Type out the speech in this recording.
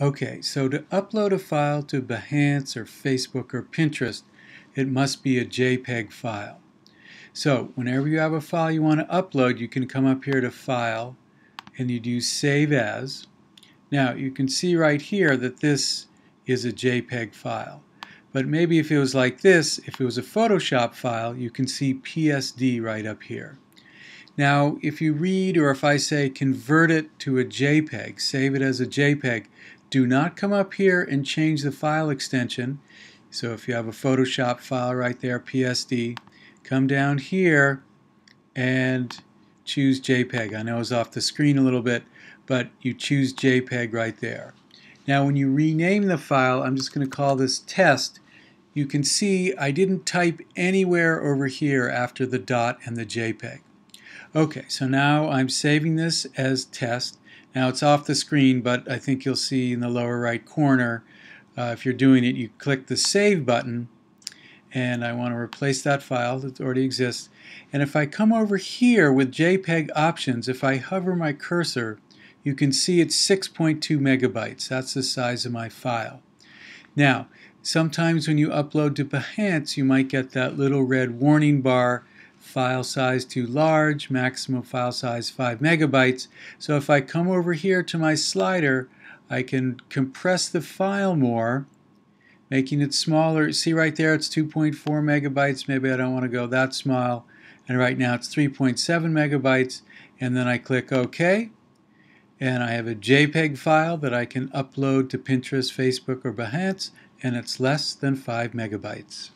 Okay, so to upload a file to Behance or Facebook or Pinterest, it must be a JPEG file. So whenever you have a file you want to upload, you can come up here to File and you do Save As. Now you can see right here that this is a JPEG file. But maybe if it was like this, if it was a Photoshop file, you can see PSD right up here. Now, if you read or if I say convert it to a JPEG, save it as a JPEG, do not come up here and change the file extension. So if you have a Photoshop file right there, PSD, come down here and choose JPEG. I know it's off the screen a little bit, but you choose JPEG right there. Now when you rename the file, I'm just going to call this test. You can see I didn't type anywhere over here after the dot and the JPEG. Okay, so now I'm saving this as test. Now it's off the screen, but I think you'll see in the lower right corner, uh, if you're doing it, you click the Save button, and I want to replace that file that already exists. And if I come over here with JPEG options, if I hover my cursor, you can see it's 6.2 megabytes. That's the size of my file. Now, sometimes when you upload to Behance, you might get that little red warning bar file size too large, maximum file size 5 megabytes. So if I come over here to my slider, I can compress the file more, making it smaller. See right there, it's 2.4 megabytes. Maybe I don't want to go that small. And right now it's 3.7 megabytes. And then I click OK. And I have a JPEG file that I can upload to Pinterest, Facebook, or Behance, and it's less than 5 megabytes.